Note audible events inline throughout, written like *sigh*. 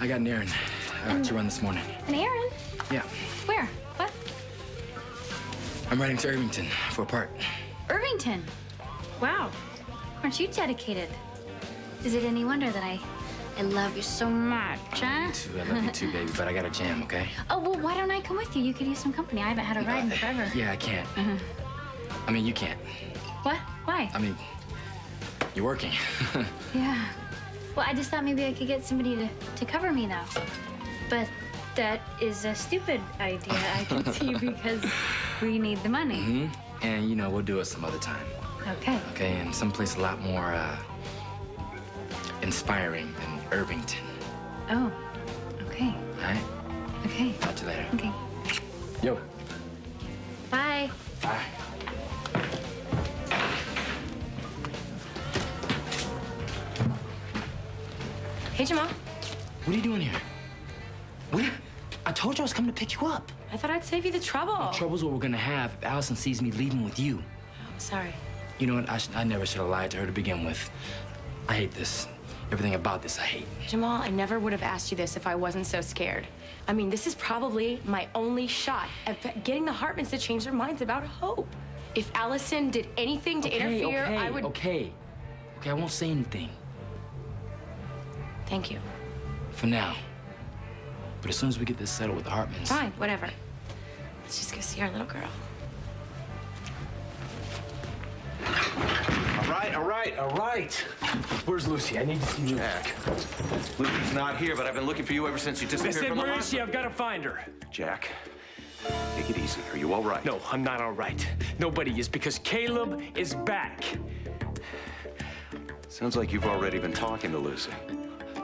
I got an errand uh, to run this morning. An errand? Yeah. Where? What? I'm riding to Irvington for a part. Irvington. Wow. Aren't you dedicated? Is it any wonder that I, I love you so much, huh? Too, I love you too, baby, but I got a jam, okay? *laughs* Oh, well, why don't I come with you? You could use some company. I haven't had a ride in forever. Yeah, I can't. I mean, you can't. What? Why? I mean, you're working. *laughs* Yeah. Well, I just thought maybe I could get somebody to, to cover me, now. But that is a stupid idea, I can *laughs* see, because we need the money. hmm And, you know, we'll do it some other time, Okay. okay? And someplace a lot more uh, inspiring than Irvington, Oh, okay. all right? Okay. Talk to you later. Okay. Yo. Bye. Bye. Hey, Jamal. What are you doing here? What you... I told you I was coming to pick you up. I thought I'd save you the trouble. The Trouble's what we're gonna have if Allison sees me leaving with you. I'm sorry. You know what? I, sh- I never should have lied to her to begin with. I hate this. Everything about this I hate. Jamal, I never would have asked you this if I wasn't so scared. I mean, this is probably my only shot at getting the Hartmans to change their minds about Hope. If Allison did anything to okay, interfere, okay, I would. Okay. Okay, I won't say anything Thank you. for now. But as soon as we get this settled with the Hartmans. Fine, whatever. Let's just go see our little girl. All right, all right, all right. Where's Lucy? I need to see Lucy. Jack. Lucy's not here, but I've been looking for you ever since you I disappeared said, from the where is she? I've got to find her. Jack, take it easy. Are you all right? No, I'm not all right. Nobody is because Caleb is back. Sounds like you've already been talking to Lucy.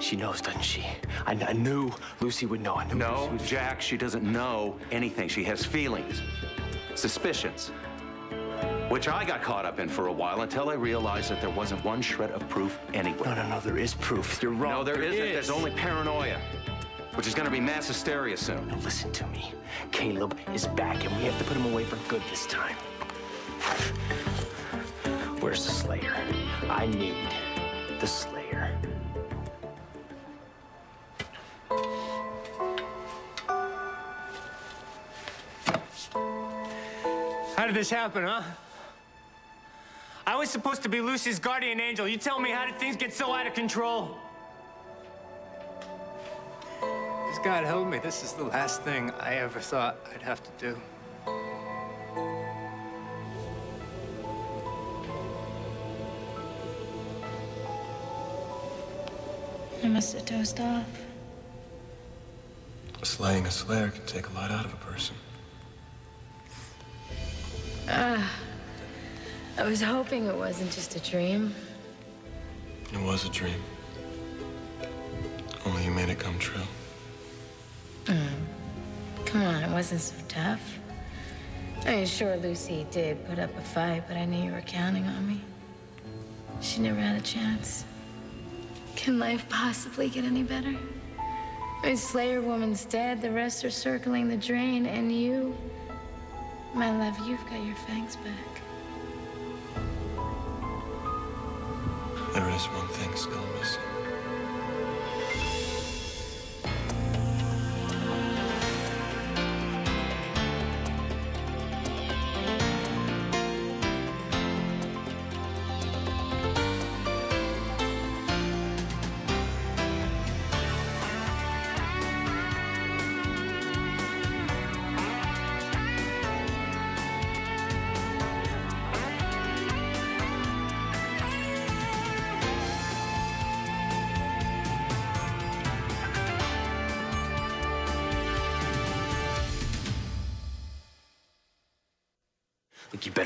She knows, doesn't she? I, I knew Lucy would know. I knew Lucy No, would... Jack, she doesn't know anything. She has feelings, suspicions, which I got caught up in for a while until I realized that there wasn't one shred of proof anywhere. No, no, no, there is proof. You're wrong. No, there isn't. is. There's only paranoia, which is going to be mass hysteria soon. Now listen to me. Caleb is back, and we have to put him away for good this time. Where's the Slayer? I need the Slayer. This happen, huh? I was supposed to be Lucy's guardian angel. You tell me, how did things get so out of control? As God help me, this is the last thing I ever thought I'd have to do. I must have dozed off. Slaying a slayer can take a lot out of a person. Ah, I was hoping it wasn't just a dream. It was a dream. Only you made it come true. Come on, it wasn't so tough. I mean, sure, Lucy did put up a fight, but I knew you were counting on me. She never had a chance. Can life possibly get any better? I mean, Slayer Woman's dead, the rest are circling the drain, and you, my love, you've got your fangs back. There is one thing still missing.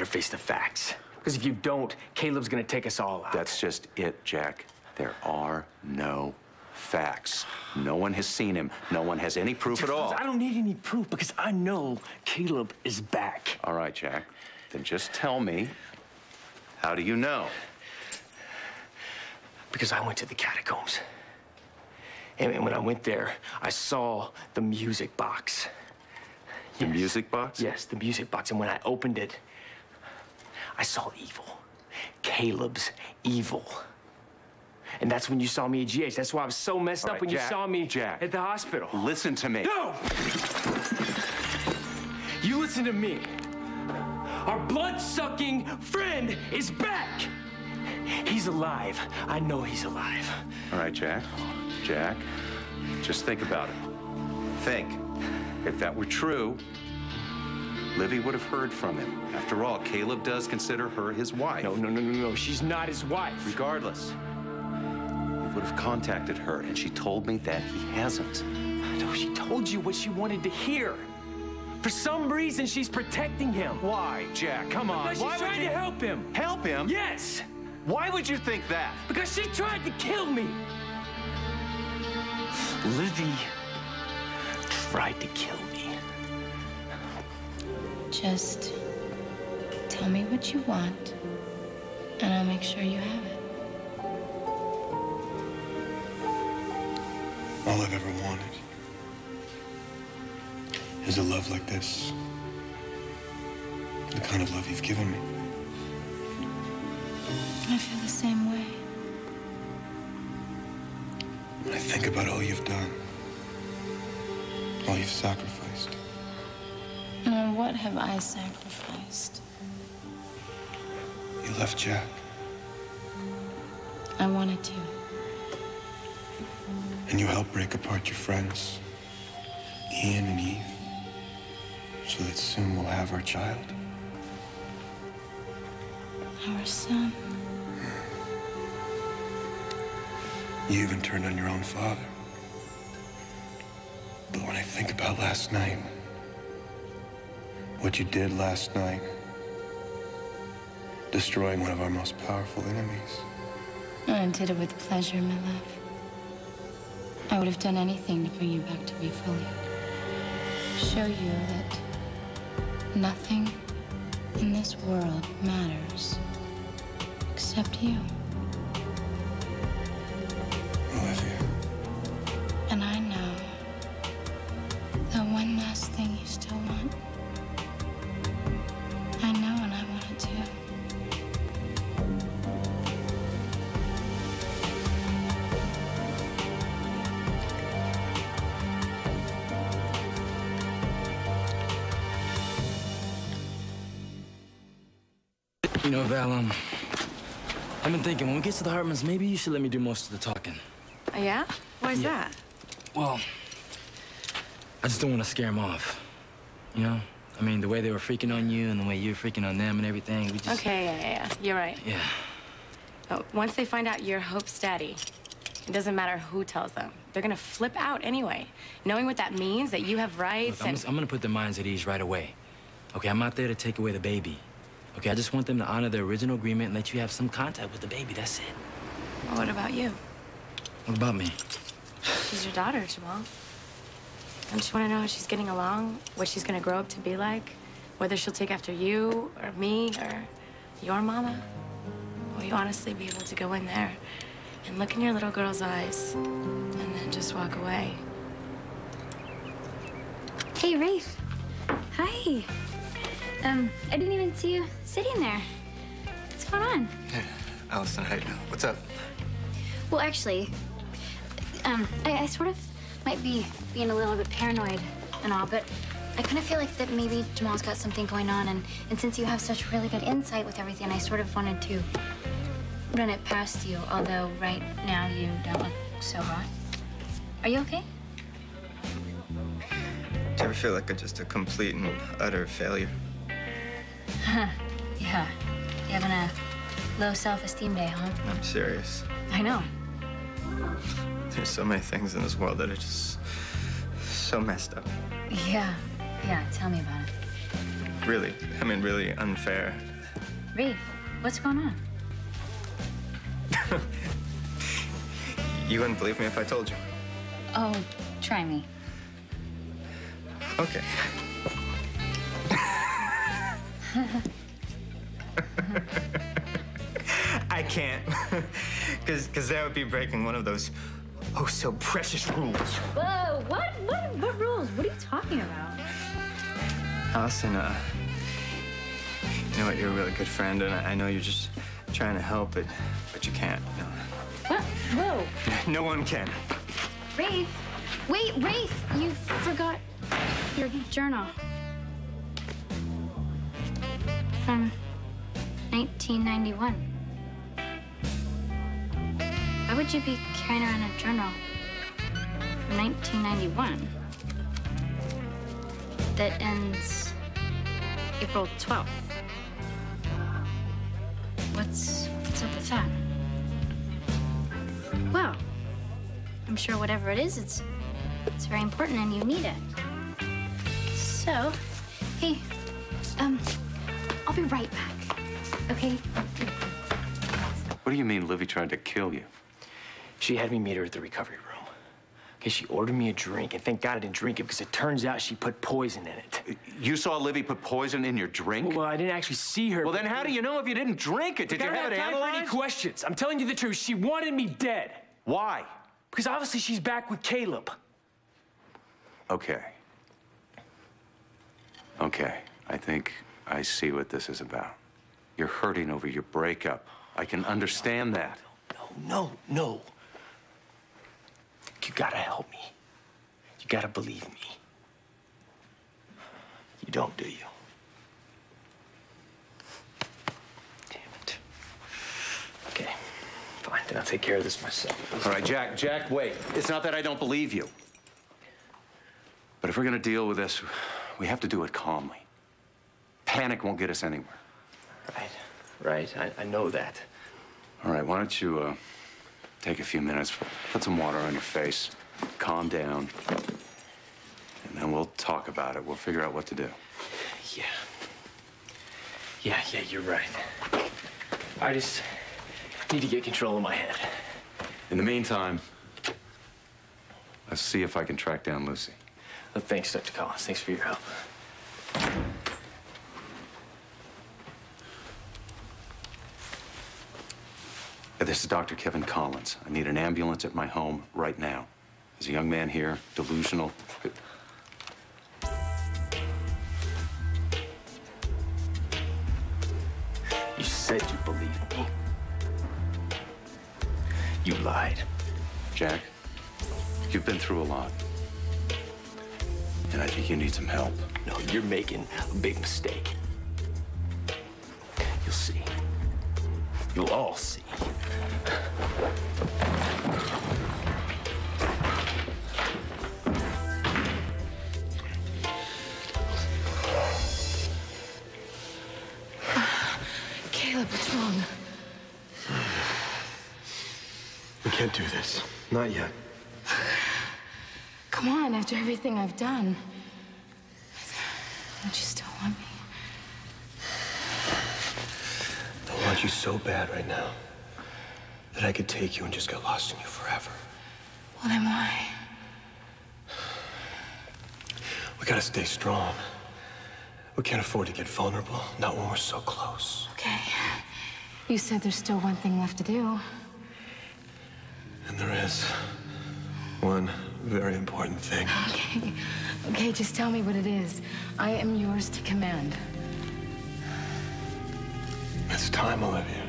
Better face the facts. Because if you don't, Caleb's gonna take us all out. That's just it, Jack. There are no facts. No one has seen him. No one has any proof at all. I don't need any proof because I know Caleb is back. All right, Jack. Then just tell me, how do you know? Because I went to the catacombs. And, and when I went there, I saw the music box. The music box? Yes, the music box. And when I opened it, I saw evil. Caleb's evil. And that's when you saw me at GH. That's why I was so messed up when Jack, you saw me Jack. at the hospital. Listen to me. No! You listen to me. Our blood-sucking friend is back. He's alive. I know he's alive. All right, Jack. Jack, just think about it. Think. If that were true, Livvie would have heard from him. After all, Caleb does consider her his wife. No, no, no, no, no. She's not his wife. Regardless, he would have contacted her, and she told me that he hasn't. No, she told you what she wanted to hear. For some reason, she's protecting him. Why, Jack? Come on. Because she's Why would trying you to help him. help him? Yes, Why would you think that? because she tried to kill me. Livvie tried to kill me. Just tell me what you want, and I'll make sure you have it. All I've ever wanted is a love like this. The kind of love you've given me. I feel the same way. When I think about all you've done, all you've sacrificed, what have I sacrificed? you left Jack. I wanted to. And you helped break apart your friends, Ian and Eve, so that soon we'll have our child. Our son. You even turned on your own father. But when I think about last night, what you did last night, destroying one of our most powerful enemies, I did it with pleasure, my love. I would have done anything to bring you back to me fully. Show you that nothing in this world matters except you. Olivia. And I know, Val, um, I've been thinking, when we get to the Hartmans, maybe you should let me do most of the talking. Oh, yeah? Why's that? Well, I just don't want to scare them off. You know? I mean, the way they were freaking on you and the way you were freaking on them and everything, we just... Okay, yeah, yeah, yeah. You're right. Yeah. Oh, once they find out you're Hope's daddy, it doesn't matter who tells them. They're gonna flip out anyway. Knowing what that means, that you have rights Look, I'm, and... I'm gonna put their minds at ease right away. Okay, I'm not there to take away the baby. Okay, I just want them to honor their original agreement and let you have some contact with the baby. That's it. Well, what about you? What about me? She's your daughter, Jamal. Don't you want to know how she's getting along? What she's gonna grow up to be like? Whether she'll take after you, or me, or your mama? Will you honestly be able to go in there and look in your little girl's eyes and then just walk away? Hey, Rafe. Hi. Um, I didn't even see you sitting there. What's going on? Hey, *sighs* Allison, hey, what's up? Well, actually, um, I, I sort of might be being a little bit paranoid and all, but I kind of feel like that maybe Jamal's got something going on, and, and since you have such really good insight with everything, I sort of wanted to run it past you, although right now you don't look so hot. Are you okay? Do you ever feel like a, just a complete and utter failure? Yeah. You having a low self-esteem day, huh? I'm serious. I know. There's so many things in this world that are just so messed up. Yeah. Yeah, tell me about it. Really, I mean, really unfair. Reed, what's going on? *laughs* You wouldn't believe me if I told you. Oh, try me. Okay. I can't. *laughs* Because cause that would be breaking one of those oh so precious rules. Whoa, what? What? What rules? What are you talking about? Allison, uh, you know what? You're a really good friend, and I, I know you're just trying to help, but but you can't. No. What? Whoa. *laughs* No one can. Rafe. Wait, Rafe, you forgot your journal. From 1991. Why would you be carrying around a journal from 1991 that ends April 12th? What's, what's up with that? Well, I'm sure whatever it is, it's it's very important and you need it. So, hey, um, I'll be right back. Okay? What do you mean Livvie tried to kill you? She had me meet her at the recovery room. Okay, she ordered me a drink, and thank God I didn't drink it because it turns out she put poison in it. You saw Livvie put poison in your drink? Well, I didn't actually see her. Well, then how do you know if you didn't drink it? Did you don't have it time for any questions. I'm telling you the truth. She wanted me dead. Why? Because obviously she's back with Caleb. Okay. Okay, I think I see what this is about. You're hurting over your breakup. I can understand that. No, no, no. You gotta help me. You gotta believe me. You don't, do you? Damn it. Okay, fine. Then I'll take care of this myself. All right, Jack, Jack, wait. It's not that I don't believe you. But if we're gonna deal with this, we have to do it calmly. Panic won't get us anywhere. Right, right. I, I know that. All right, why don't you uh, take a few minutes, put some water on your face, calm down, and then we'll talk about it. We'll figure out what to do. Yeah. Yeah, yeah, you're right. I just need to get control of my head. In the meantime, let's see if I can track down Lucy. Uh, thanks, Dr. Collins. Thanks for your help. This is Dr. Kevin Collins. I need an ambulance at my home right now. There's a young man here, delusional. You said you believed me. You lied. Jack, you've been through a lot. And I think you need some help. No, you're making a big mistake. You'll see. You'll all see. Do this. Not yet. Come on, after everything I've done. Don't you still want me? I want you so bad right now that I could take you and just get lost in you forever. Well, then why? We gotta stay strong. We can't afford to get vulnerable, not when we're so close. Okay. You said there's still one thing left to do. And there is one very important thing. Okay. Okay, just tell me what it is. I am yours to command. It's time, Olivia.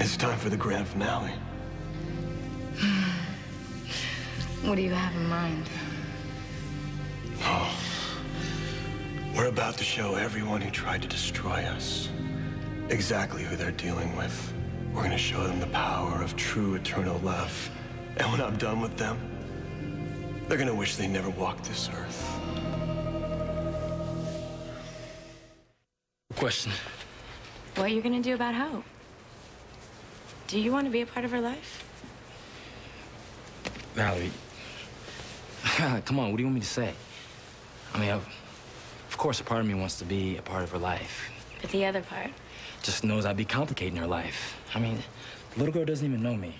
It's time for the grand finale. *sighs* What do you have in mind? Oh. We're about to show everyone who tried to destroy us exactly who they're dealing with. We're gonna show them the power of true eternal love. And when I'm done with them, they're gonna wish they never walked this earth. Question. What are you gonna do about Hope? Do you want to be a part of her life? Valerie. Come on, what do you want me to say? I mean, of, of course, a part of me wants to be a part of her life. But the other part, Just knows I'd be complicating her life. I mean, the little girl doesn't even know me.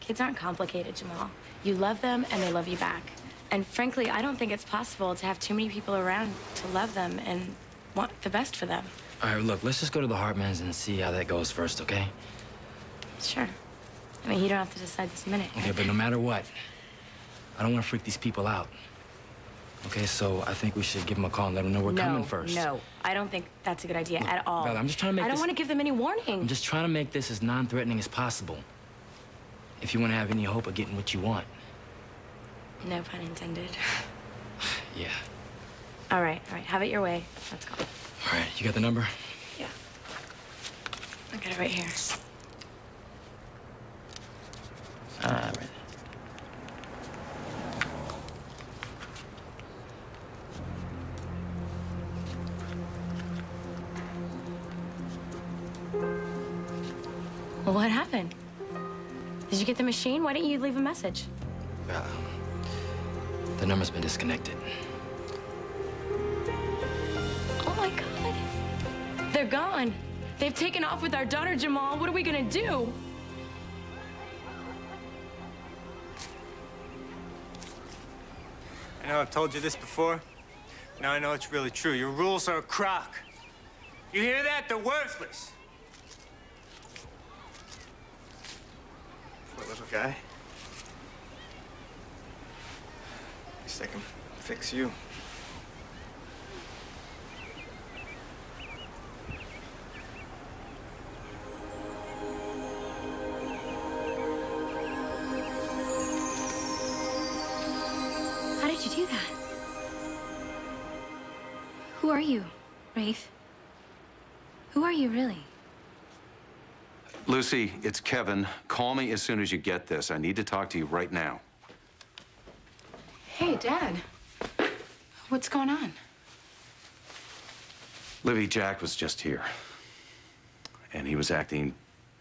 kids aren't complicated, Jamal. You love them and they love you back. And frankly, I don't think it's possible to have too many people around to love them and want the best for them. All right, look, let's just go to the Hartmans and see how that goes first, okay? Sure. I mean, you don't have to decide this minute. Okay, but no matter what, I don't want to freak these people out. Okay, so I think we should give them a call and let them know we're no, coming first. No, I don't think that's a good idea at all. Val, I'm just trying to make I don't want to give them any warning. I'm just trying to make this as non-threatening as possible. if you want to have any hope of getting what you want. No pun intended. *laughs* Yeah. All right, all right. Have it your way. Let's go. All right, you got the number? Yeah. I got it right here. Machine? Why didn't you leave a message? Uh, the number's been disconnected. Oh my God. They're gone. They've taken off with our daughter, Jamal. What are we gonna do? I know I've told you this before. Now I know it's really true. Your rules are a crock. You hear that? They're worthless. Little guy. At least I can fix you. How did you do that? Who are you, Rafe? Who are you really? Lucy, it's Kevin. Call me as soon as you get this. I need to talk to you right now. Hey, Dad. What's going on? Livvie Jack was just here. And he was acting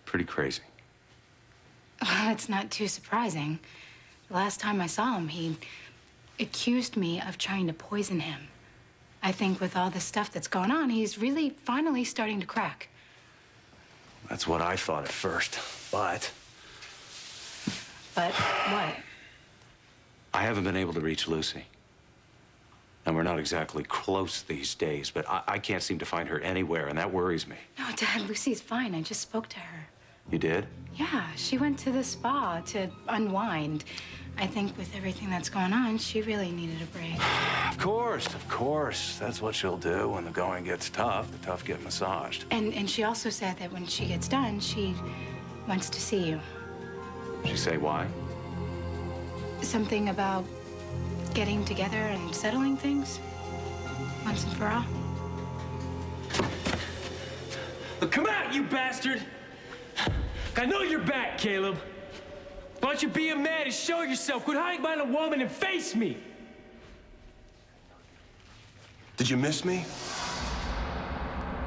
pretty crazy. Well, it's not too surprising. The last time I saw him, he accused me of trying to poison him. I think with all the stuff that's going on, he's really finally starting to crack. That's what I thought at first. But But what? I haven't been able to reach Lucy. And we're not exactly close these days, but I, I can't seem to find her anywhere, and that worries me. No, Dad, Lucy's fine. I just spoke to her. You did? Yeah, she went to the spa to unwind. I think with everything that's going on, she really needed a break. *sighs* Of course, of course. That's what she'll do when the going gets tough. The tough get massaged. And and she also said that when she gets done, she wants to see you. She say why? Something about getting together and settling things once and for all. Look, come out, you bastard! I know you're back, Caleb. Why don't you be a man and show yourself? Quit hiding behind a woman and face me! Did you miss me?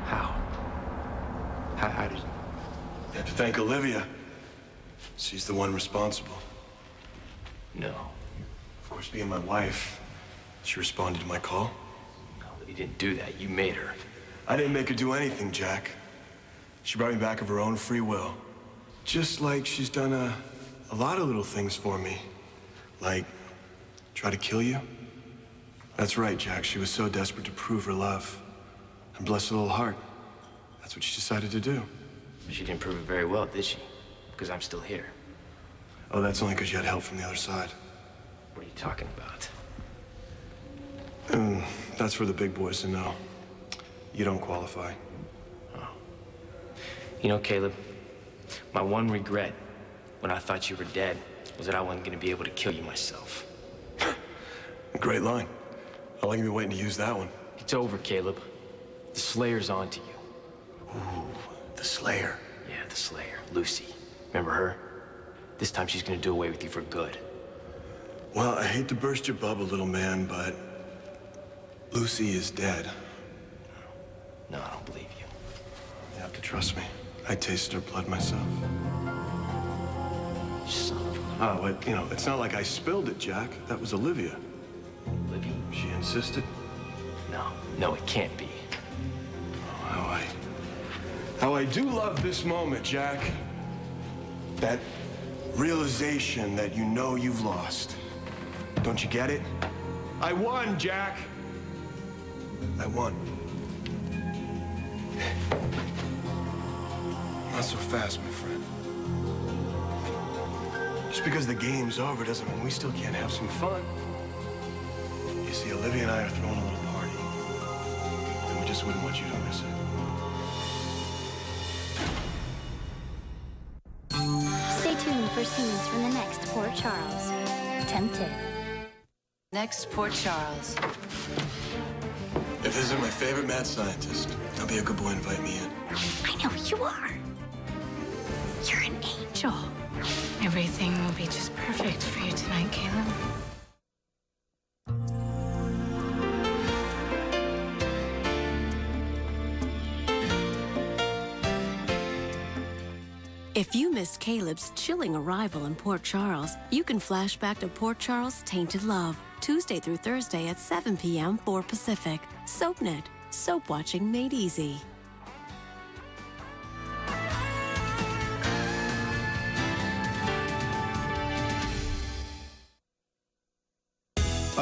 How? How, how did you? You have to thank Olivia. She's the one responsible. No. Of course, being my wife, she responded to my call. No, you didn't do that. You made her. I didn't make her do anything, Jack. She brought me back of her own free will. Just like she's done a, a lot of little things for me. Like, try to kill you. That's right, Jack. She was so desperate to prove her love. And bless her little heart. That's what she decided to do. She didn't prove it very well, did she? Because I'm still here. Oh, that's only because you had help from the other side. What are you talking about? Mm, that's for the big boys to know. You don't qualify. Oh. You know, Caleb, my one regret when I thought you were dead was that I wasn't going to be able to kill you myself. *laughs* Great line. How long have you been waiting to use that one? It's over, Caleb. The Slayer's on to you. Ooh, the Slayer. Yeah, the Slayer. Lucy. Remember her? This time she's going to do away with you for good. Well, I hate to burst your bubble, little man, but Lucy is dead. No, I don't believe you. You have to trust me. I tasted her blood myself. Oh, it, you know, it's not like I spilled it, Jack. That was Olivia. Olivia? She insisted. No, no, it can't be. Oh, how I... How I do love this moment, Jack. That realization that you know you've lost. Don't you get it? I won, Jack. I won. *sighs* Not so fast, my friend. Just because the game's over doesn't mean we still can't have some fun. You see, Olivia and I are throwing a little party. And we just wouldn't want you to miss it. Stay tuned for for scenes from the next Port Charles. Tempted. Next, Port Charles. If this is my favorite mad scientist, don't be a good boy and invite me in. I know you are. You're an angel. Everything will be just perfect for you tonight, Caleb. If you missed Caleb's chilling arrival in Port Charles, you can flash back to Port Charles Tainted Love, Tuesday through Thursday at 7 p.m. 4 Pacific. SoapNet, soap watching made easy.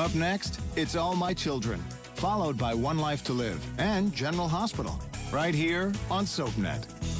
Up next, it's All My Children, followed by One Life to Live and General Hospital, right here on SoapNet.